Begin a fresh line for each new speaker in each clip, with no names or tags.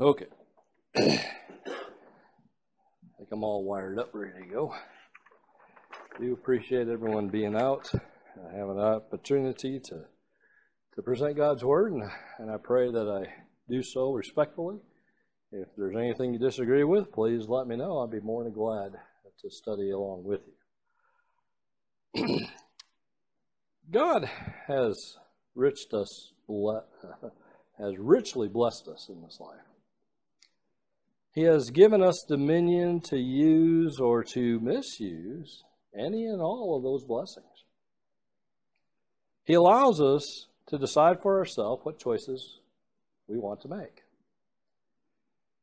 Okay. I think I'm all wired up, ready to go. Do appreciate everyone being out, I have an opportunity to to present God's word, and, and I pray that I do so respectfully. If there's anything you disagree with, please let me know. I'd be more than glad to study along with you. God has riched us, has richly blessed us in this life. He has given us dominion to use or to misuse any and all of those blessings. He allows us to decide for ourselves what choices we want to make.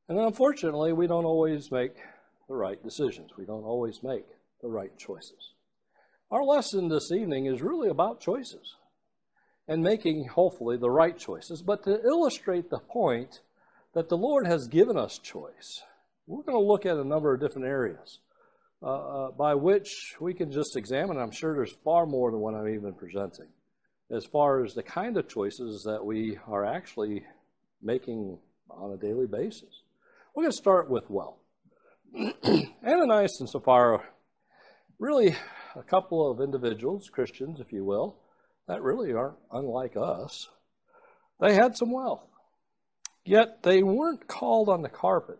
And unfortunately, we don't always make the right decisions. We don't always make the right choices. Our lesson this evening is really about choices and making, hopefully, the right choices. But to illustrate the point that the Lord has given us choice, we're going to look at a number of different areas uh, uh, by which we can just examine. I'm sure there's far more than what I'm even presenting as far as the kind of choices that we are actually making on a daily basis. We're going to start with wealth. Ananias and Sapphira, really a couple of individuals, Christians, if you will, that really aren't unlike us. They had some wealth, yet they weren't called on the carpet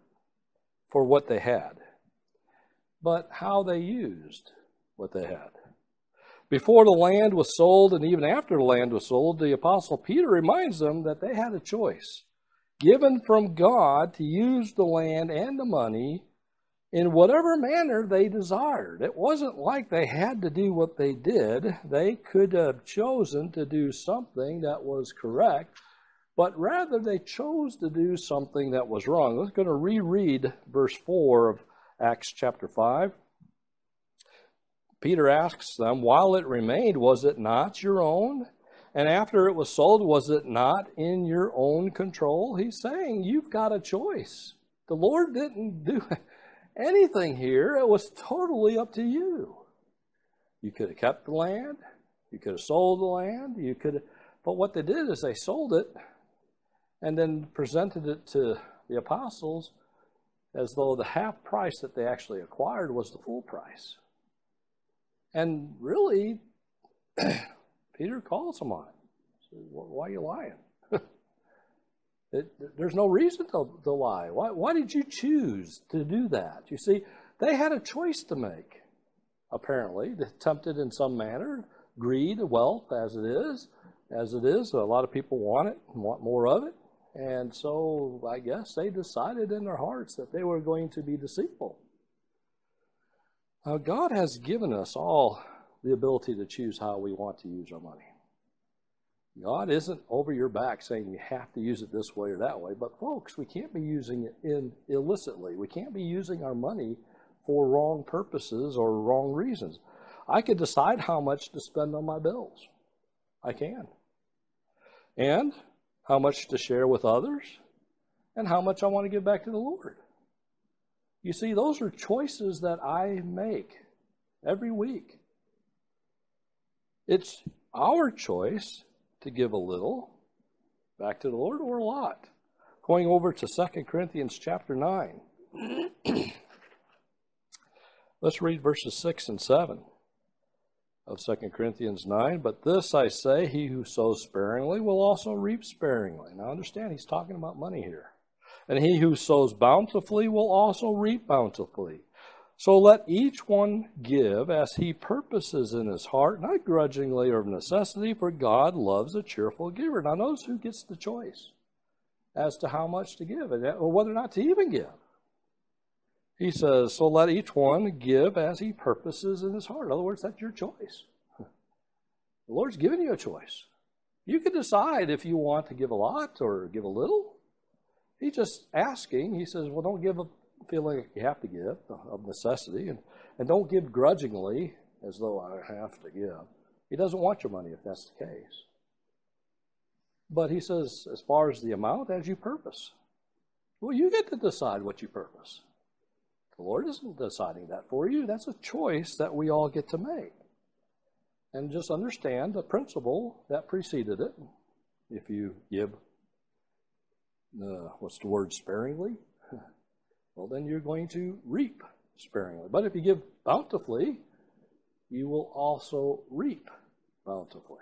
for what they had, but how they used what they had. Before the land was sold, and even after the land was sold, the Apostle Peter reminds them that they had a choice given from God to use the land and the money in whatever manner they desired. It wasn't like they had to do what they did. They could have chosen to do something that was correct, but rather they chose to do something that was wrong. Let's going to reread verse 4 of Acts chapter 5. Peter asks them, While it remained, was it not your own? And after it was sold, was it not in your own control? He's saying, You've got a choice. The Lord didn't do anything here, it was totally up to you. You could have kept the land, you could have sold the land, you could have, but what they did is they sold it and then presented it to the apostles as though the half price that they actually acquired was the full price. And really, Peter calls them on it. Why are you lying? it, there's no reason to, to lie. Why, why did you choose to do that? You see, they had a choice to make, apparently, tempted in some manner. Greed, wealth, as it is, as it is, a lot of people want it and want more of it. So I guess they decided in their hearts that they were going to be deceitful. Now, God has given us all the ability to choose how we want to use our money. God isn't over your back saying you have to use it this way or that way. But, folks, we can't be using it in illicitly. We can't be using our money for wrong purposes or wrong reasons. I could decide how much to spend on my bills. I can. And how much to share with others, and how much I want to give back to the Lord. You see, those are choices that I make every week. It's our choice to give a little back to the Lord or a lot. Going over to 2 Corinthians chapter 9. Let's read verses 6 and 7 of 2 Corinthians 9. But this I say, he who sows sparingly will also reap sparingly. Now understand, he's talking about money here. And he who sows bountifully will also reap bountifully. So let each one give as he purposes in his heart, not grudgingly or of necessity, for God loves a cheerful giver. Now notice who gets the choice as to how much to give uh, or whether or not to even give. He says, So let each one give as he purposes in his heart. In other words, that's your choice. The Lord's given you a choice. You can decide if you want to give a lot or give a little. He's just asking. He says, Well, don't give a feeling like you have to give of necessity, and, and don't give grudgingly as though I have to give. He doesn't want your money if that's the case. But he says, as far as the amount, as you purpose. Well, you get to decide what you purpose. The Lord isn't deciding that for you. That's a choice that we all get to make. And just understand the principle that preceded it. If you give uh, what's the word, sparingly, well, then you're going to reap sparingly. But if you give bountifully, you will also reap bountifully.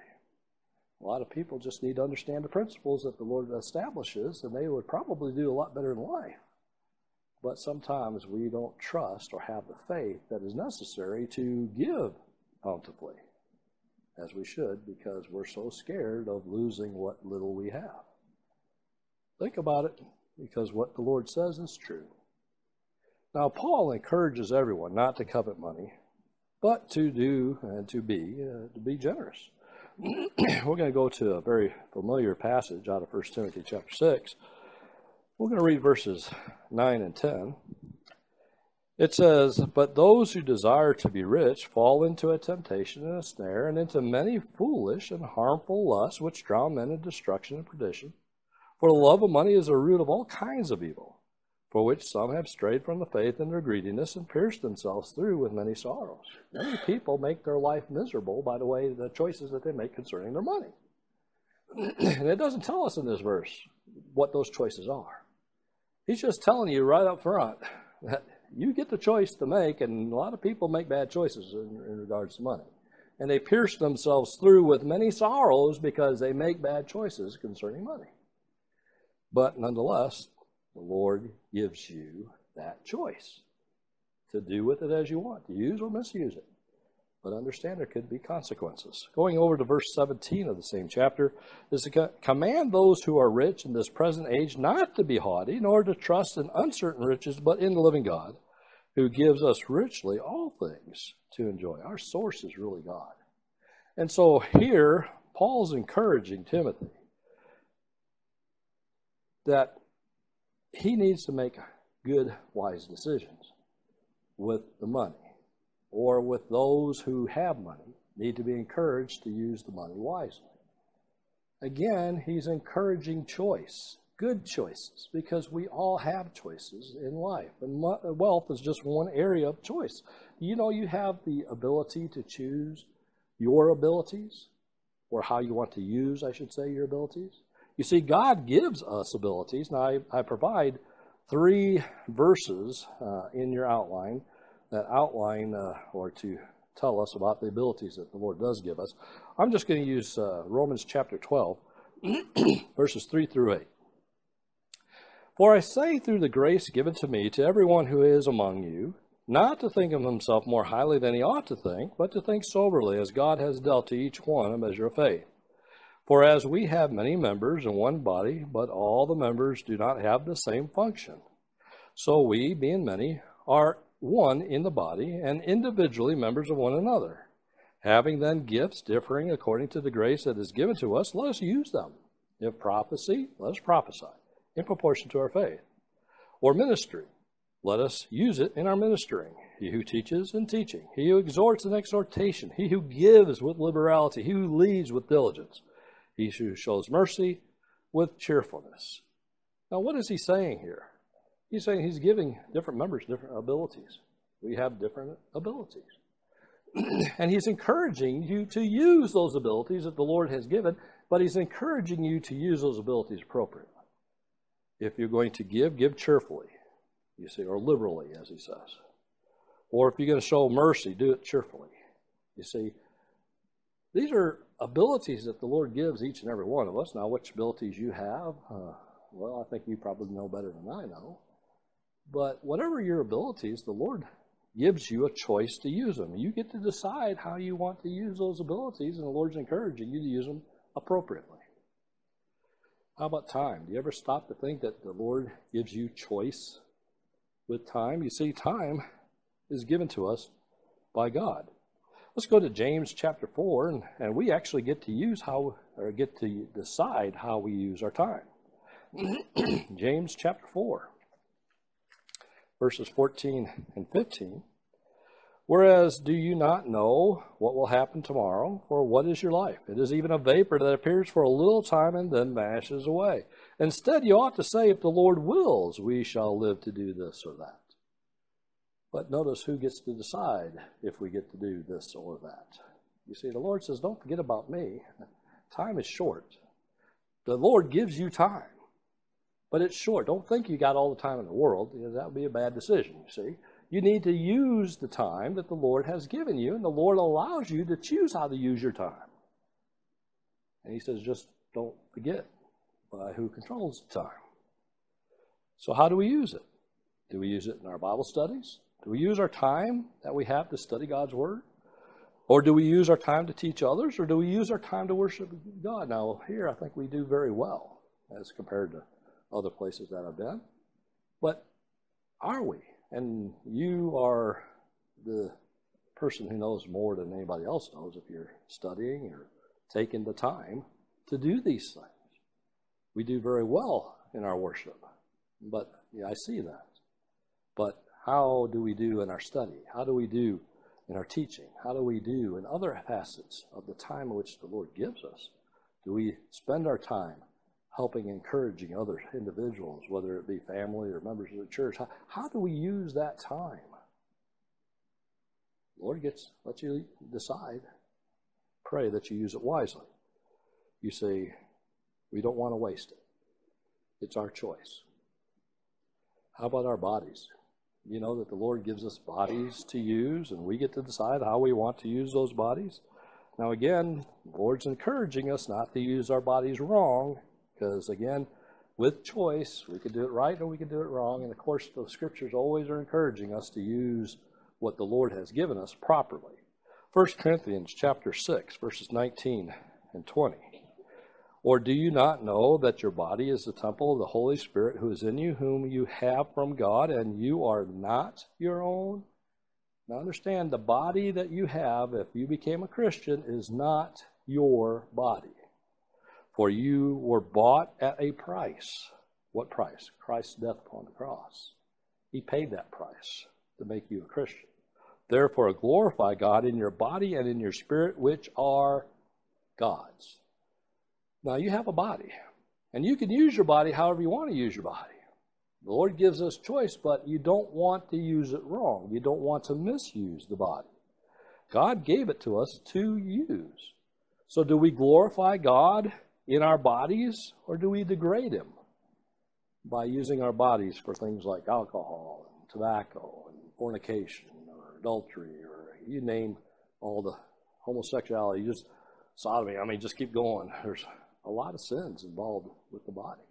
A lot of people just need to understand the principles that the Lord establishes, and they would probably do a lot better in life. But sometimes we don't trust or have the faith that is necessary to give bountifully, as we should, because we're so scared of losing what little we have. Think about it, because what the Lord says is true. Now, Paul encourages everyone not to covet money, but to do and to be uh, to be generous. We're going to go to a very familiar passage out of 1 Timothy chapter 6. We're going to read verses 9 and 10. It says, But those who desire to be rich fall into a temptation and a snare, and into many foolish and harmful lusts, which drown men in destruction and perdition. For the love of money is the root of all kinds of evil for which some have strayed from the faith in their greediness and pierced themselves through with many sorrows. Many people make their life miserable by the way the choices that they make concerning their money. and it doesn't tell us in this verse what those choices are. He's just telling you right up front that you get the choice to make, and a lot of people make bad choices in, in regards to money. And they pierce themselves through with many sorrows because they make bad choices concerning money. But nonetheless, the Lord gives you that choice to do with it as you want, to use or misuse it. But understand there could be consequences. Going over to verse 17 of the same chapter is to command those who are rich in this present age not to be haughty, nor to trust in uncertain riches, but in the living God, who gives us richly all things to enjoy. Our source is really God. And so here, Paul's encouraging Timothy that he needs to make good, wise decisions with the money, or with those who have money, need to be encouraged to use the money wisely. Again, he's encouraging choice, good choices, because we all have choices in life, and wealth is just one area of choice. You know, you have the ability to choose your abilities, or how you want to use, I should say, your abilities. You see, God gives us abilities. Now, I, I provide three verses uh, in your outline that outline uh, or to tell us about the abilities that the Lord does give us. I'm just going to use uh, Romans chapter 12, verses 3 through 8. For I say through the grace given to me to everyone who is among you, not to think of himself more highly than he ought to think, but to think soberly as God has dealt to each one a measure of faith. For as we have many members in one body, but all the members do not have the same function, so we, being many, are one in the body and individually members of one another. Having then gifts differing according to the grace that is given to us, let us use them. If prophecy, let us prophesy in proportion to our faith. Or ministry, let us use it in our ministering. He who teaches in teaching, he who exhorts in exhortation, he who gives with liberality, he who leads with diligence. He who shows mercy with cheerfulness. Now, what is he saying here? He's saying he's giving different members different abilities. We have different abilities. and he's encouraging you to use those abilities that the Lord has given, but he's encouraging you to use those abilities appropriately. If you're going to give, give cheerfully, you see, or liberally, as he says. Or if you're going to show mercy, do it cheerfully. You see, these are abilities that the Lord gives each and every one of us. Now, which abilities you have, uh, well, I think you probably know better than I know. But whatever your abilities, the Lord gives you a choice to use them. You get to decide how you want to use those abilities, and the Lord's encouraging you to use them appropriately. How about time? Do you ever stop to think that the Lord gives you choice with time? You see, time is given to us by God. Let's go to James chapter 4, and, and we actually get to use how, or get to decide how we use our time. Mm-hmm. James chapter 4, verses 14 and 15. Whereas, do you not know what will happen tomorrow? For what is your life? It is even a vapor that appears for a little time and then vanishes away. Instead, you ought to say, If the Lord wills, we shall live to do this or that. But notice who gets to decide if we get to do this or that. You see, the Lord says, Don't forget about me. Time is short. The Lord gives you time, but it's short. Don't think you got all the time in the world. You know, that would be a bad decision, you see. You need to use the time that the Lord has given you, and the Lord allows you to choose how to use your time. And He says, just don't forget by who controls the time. So, how do we use it? Do we use it in our Bible studies? Do we use our time that we have to study God's Word? Or do we use our time to teach others? Or do we use our time to worship God? Now, here I think we do very well as compared to other places that I've been. But are we? And you are the person who knows more than anybody else knows if you're studying or taking the time to do these things. We do very well in our worship, but yeah, I see that. But how do we do in our study? How do we do in our teaching? How do we do in other facets of the time which the Lord gives us? Do we spend our time helping, encouraging other individuals, whether it be family or members of the church? How, how do we use that time? Lord gets lets you decide. Pray that you use it wisely. You see, we don't want to waste it. It's our choice. How about our bodies? You know that the Lord gives us bodies to use, and we get to decide how we want to use those bodies. Now, again, the Lord's encouraging us not to use our bodies wrong, because again, with choice, we could do it right or we could do it wrong. And of course, the scriptures always are encouraging us to use what the Lord has given us properly. 1 Corinthians chapter 6, verses 19 and 20. Or do you not know that your body is the temple of the Holy Spirit who is in you, whom you have from God, and you are not your own? Now understand, the body that you have, if you became a Christian, is not your body. For you were bought at a price. What price? Christ's death upon the cross. He paid that price to make you a Christian. Therefore, glorify God in your body and in your spirit, which are God's. Now, you have a body, and you can use your body however you want to use your body. The Lord gives us choice, but you don't want to use it wrong. You don't want to misuse the body. God gave it to us to use. So, do we glorify God in our bodies, or do we degrade Him by using our bodies for things like alcohol and tobacco and fornication or adultery or you name all the homosexuality, just sodomy? I mean, just keep going. There's a lot of sins involved with the body.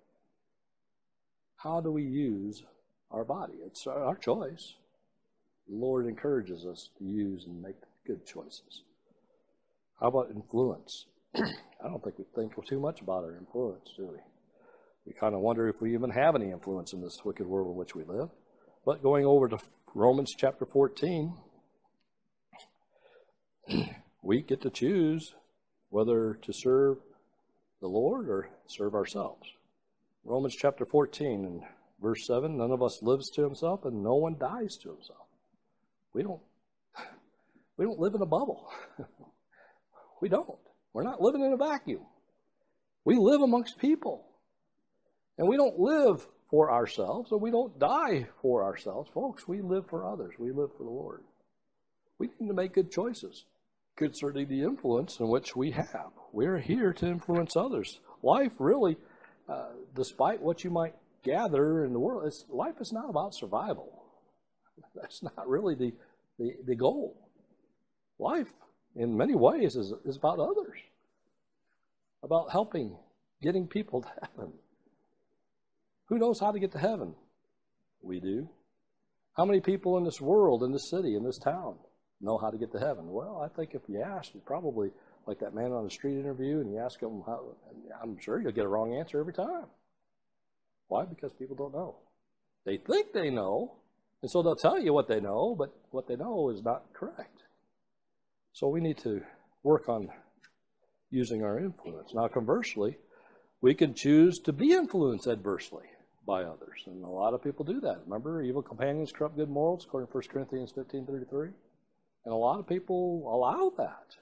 How do we use our body? It's our choice. The Lord encourages us to use and make good choices. How about influence? I don't think we think too much about our influence, do we? We kind of wonder if we even have any influence in this wicked world in which we live. But going over to Romans chapter 14, we get to choose whether to serve the Lord or serve ourselves. Romans chapter 14 and verse 7 none of us lives to himself and no one dies to himself. We don't we don't live in a bubble. we don't. We're not living in a vacuum. We live amongst people. And we don't live for ourselves, and we don't die for ourselves. Folks, we live for others. We live for the Lord. We need to make good choices concerning the influence in which we have. We're here to influence others. Life really, uh, despite what you might gather in the world, life is not about survival. That's not really the, the, the goal. Life, in many ways, is, is about others, about helping, getting people to heaven. Who knows how to get to heaven? We do. How many people in this world, in this city, in this town, know how to get to heaven? Well, I think if you ask, you probably, like that man on the street interview, and you ask him how, I'm sure you'll get a wrong answer every time. Why? Because people don't know. They think they know, and so they'll tell you what they know, but what they know is not correct. So we need to work on using our influence. Now, conversely, we can choose to be influenced adversely by others. And a lot of people do that. Remember, evil companions corrupt good morals, according to 1 Corinthians 15 33? And a lot of people allow that,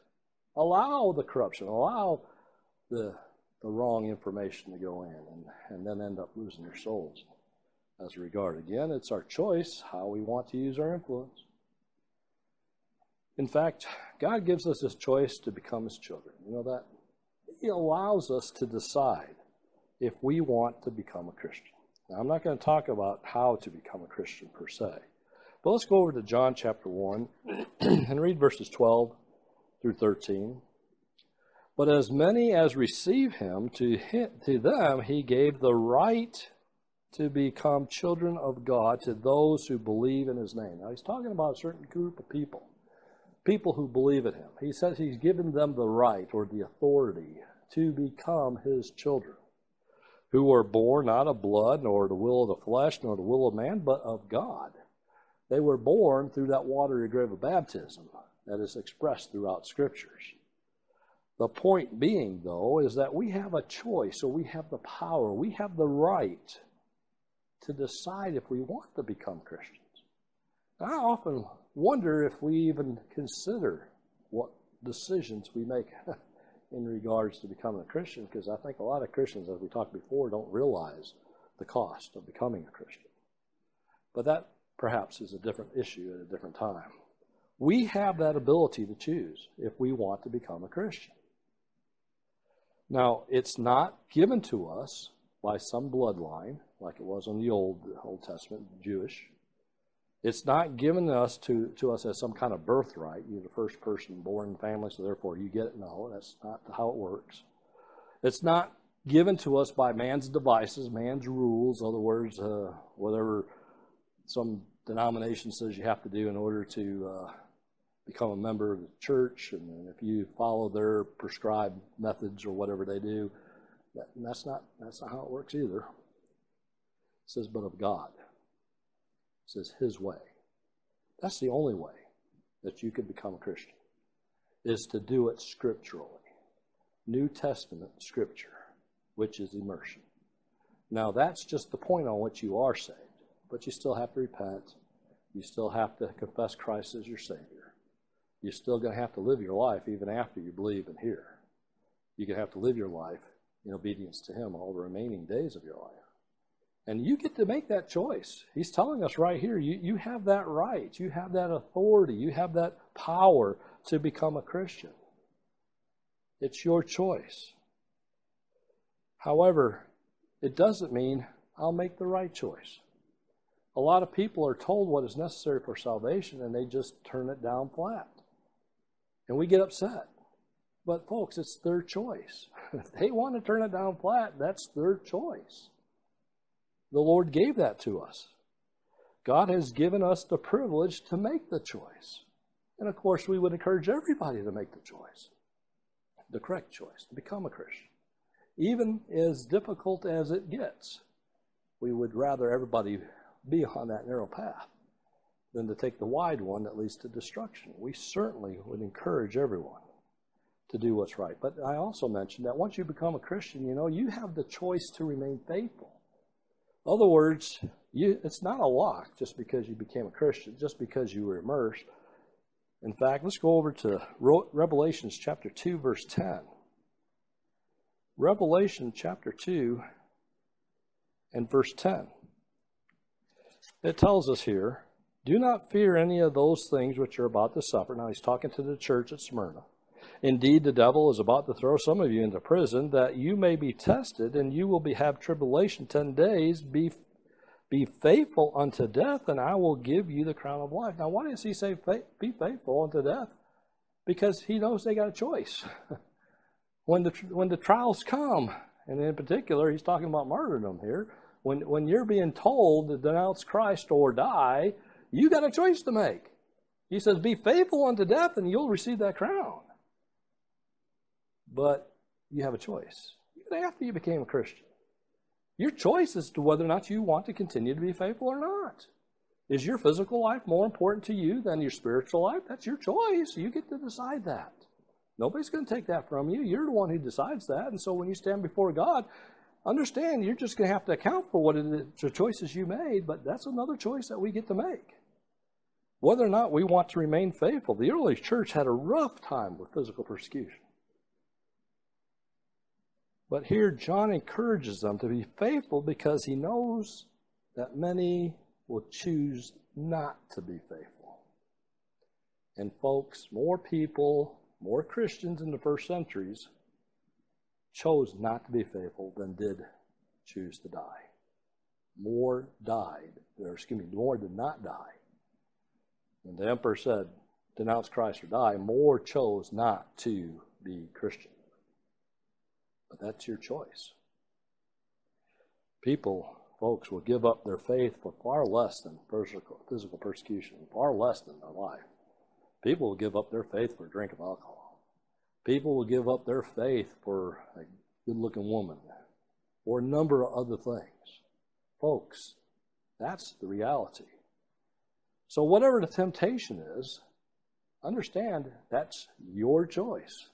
allow the corruption, allow the, the wrong information to go in, and, and then end up losing their souls as a regard. Again, it's our choice how we want to use our influence. In fact, God gives us this choice to become His children. You know that? He allows us to decide if we want to become a Christian. Now, I'm not going to talk about how to become a Christian per se, but let's go over to John chapter 1 and read verses 12 through 13. But as many as receive him, to, him, to them he gave the right to become children of God to those who believe in his name. Now, he's talking about a certain group of people, people who believe in him. He says he's given them the right or the authority to become his children who were born not of blood, nor the will of the flesh, nor the will of man, but of God. They were born through that watery grave of baptism that is expressed throughout scriptures. The point being, though, is that we have a choice, or we have the power, we have the right to decide if we want to become Christians. I often wonder if we even consider what decisions we make in regards to becoming a Christian because I think a lot of Christians, as we talked before, don't realize the cost of becoming a Christian. But that perhaps is a different issue at a different time. We have that ability to choose if we want to become a Christian. Now, it's not given to us by some bloodline, like it was in the Old, Old Testament, Jewish. It's not given us to, to us as some kind of birthright. You're the first person born in family, so therefore you get it. No, that's not how it works. It's not given to us by man's devices, man's rules. In other words, uh, whatever some denomination says you have to do in order to uh, become a member of the church, and if you follow their prescribed methods or whatever they do, that, that's not that's not how it works either. It says, but of God says his way. That's the only way that you can become a Christian, is to do it scripturally. New Testament scripture, which is immersion. Now, that's just the point on which you are saved, but you still have to repent. You still have to confess Christ as your Savior. You're still going to have to live your life even after you believe and hear. You're going to have to live your life in obedience to Him all the remaining days of your life. And you get to make that choice. He's telling us right here you, you have that right, you have that authority, you have that power to become a Christian. It's your choice. However, it doesn't mean I'll make the right choice. A lot of people are told what is necessary for salvation and they just turn it down flat. And we get upset. But, folks, it's their choice. If they want to turn it down flat, that's their choice. The Lord gave that to us. God has given us the privilege to make the choice. And of course, we would encourage everybody to make the choice, the correct choice, to become a Christian. Even as difficult as it gets, we would rather everybody be on that narrow path than to take the wide one that leads to destruction. We certainly would encourage everyone to do what's right. But I also mentioned that once you become a Christian, you know, you have the choice to remain faithful. Other words, you, it's not a lock just because you became a Christian, just because you were immersed. In fact, let's go over to Revelations chapter 2, verse 10. Revelation chapter 2 and verse 10. It tells us here, Do not fear any of those things which are about to suffer. Now, he's talking to the church at Smyrna. Indeed, the devil is about to throw some of you into prison that you may be tested, and you will be, have tribulation ten days. Be, be faithful unto death, and I will give you the crown of life. Now, why does he say be faithful unto death? Because he knows they got a choice. when, the, when the trials come, and in particular, he's talking about martyrdom here. When, when you're being told to denounce Christ or die, you got a choice to make. He says, Be faithful unto death, and you'll receive that crown. But you have a choice, even after you became a Christian. Your choice as to whether or not you want to continue to be faithful or not. Is your physical life more important to you than your spiritual life? That's your choice. You get to decide that. Nobody's going to take that from you. You're the one who decides that. And so when you stand before God, understand you're just going to have to account for what it is, the choices you made, but that's another choice that we get to make. Whether or not we want to remain faithful. The early church had a rough time with physical persecution. But here, John encourages them to be faithful because he knows that many will choose not to be faithful. And, folks, more people, more Christians in the first centuries chose not to be faithful than did choose to die. more died, or excuse me, more did not die. When the emperor said, denounce Christ or die, more chose not to be Christian. But that's your choice. People, folks, will give up their faith for far less than physical, persecution, far less than their life. People will give up their faith for a drink of alcohol. People will give up their faith for a good looking woman or a number of other things. Folks, that's the reality. So, whatever the temptation is, understand that's your choice.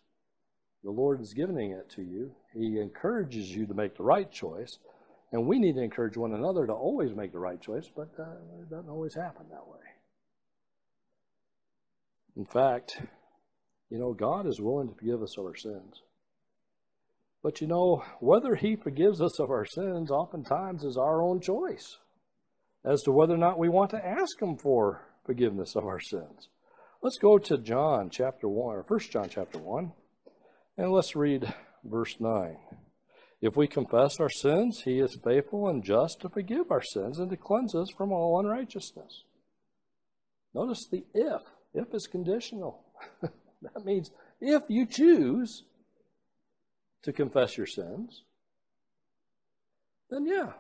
The Lord is giving it to you. He encourages you to make the right choice. And we need to encourage one another to always make the right choice, but uh, it doesn't always happen that way. In fact, you know, God is willing to forgive us of our sins. But you know, whether He forgives us of our sins oftentimes is our own choice as to whether or not we want to ask Him for forgiveness of our sins. Let's go to John chapter 1, or 1 John chapter 1, and let's read verse 9. If we confess our sins, He is faithful and just to forgive our sins and to cleanse us from all unrighteousness. Notice the if. If is conditional. that means if you choose to confess your sins, then yeah,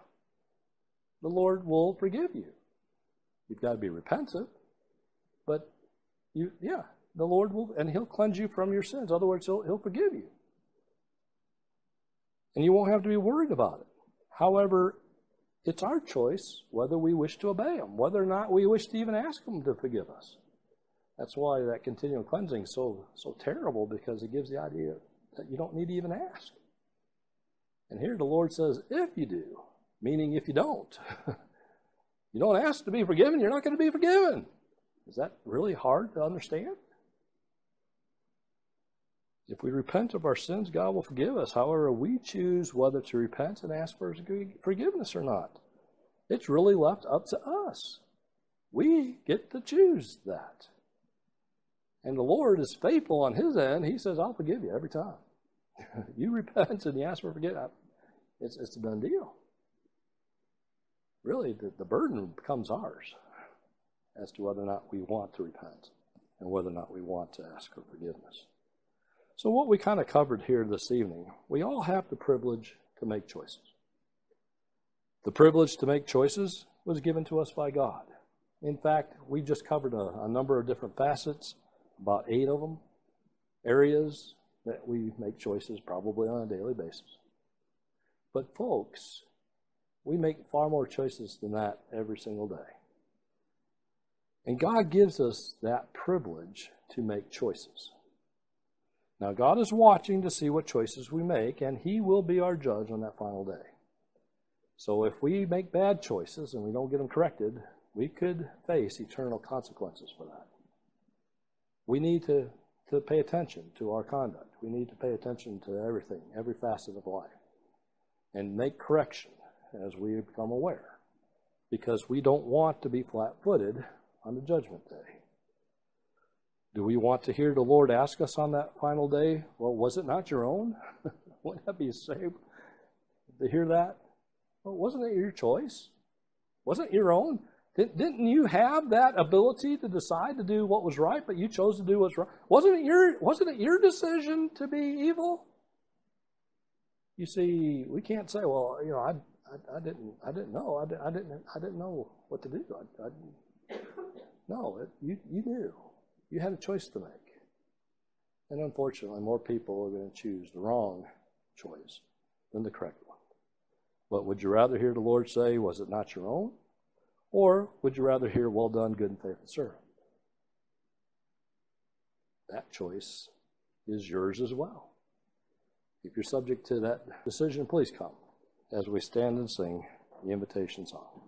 the Lord will forgive you. You've got to be repentant, but you, yeah, the Lord will, and He'll cleanse you from your sins. In other words, He'll, he'll forgive you. And you won't have to be worried about it. However, it's our choice whether we wish to obey Him, whether or not we wish to even ask Him to forgive us. That's why that continual cleansing is so, so terrible because it gives the idea that you don't need to even ask. And here the Lord says, if you do, meaning if you don't, you don't ask to be forgiven, you're not going to be forgiven. Is that really hard to understand? If we repent of our sins, God will forgive us. However, we choose whether to repent and ask for forgiveness or not. It's really left up to us. We get to choose that. And the Lord is faithful on his end. He says, I'll forgive you every time. you repent and you ask for forgiveness. It's, it's a done deal. Really, the, the burden becomes ours as to whether or not we want to repent and whether or not we want to ask for forgiveness. So, what we kind of covered here this evening, we all have the privilege to make choices. The privilege to make choices was given to us by God. In fact, we just covered a, a number of different facets about eight of them, areas that we make choices probably on a daily basis. But, folks, we make far more choices than that every single day. And God gives us that privilege to make choices. Now, God is watching to see what choices we make, and He will be our judge on that final day. So, if we make bad choices and we don't get them corrected, we could face eternal consequences for that we need to, to pay attention to our conduct. We need to pay attention to everything, every facet of life, and make correction as we become aware. Because we don't want to be flat footed on the judgment day. Do we want to hear the Lord ask us on that final day, well, was it not your own? Wouldn't that be saved to hear that? Well, wasn't it your choice? Wasn't it your own? Didn't you have that ability to decide to do what was right, but you chose to do what's wrong? Wasn't it your, wasn't it your decision to be evil? You see, we can't say, well, you know, I, I, I didn't, I didn't know, I, I, didn't, I didn't know what to do. I, I, no, it, you, you knew. You had a choice to make. And unfortunately, more people are going to choose the wrong choice than the correct one. But would you rather hear the Lord say, was it not your own? Or would you rather hear, well done, good and faithful servant? That choice is yours as well. If you're subject to that decision, please come as we stand and sing the invitation song.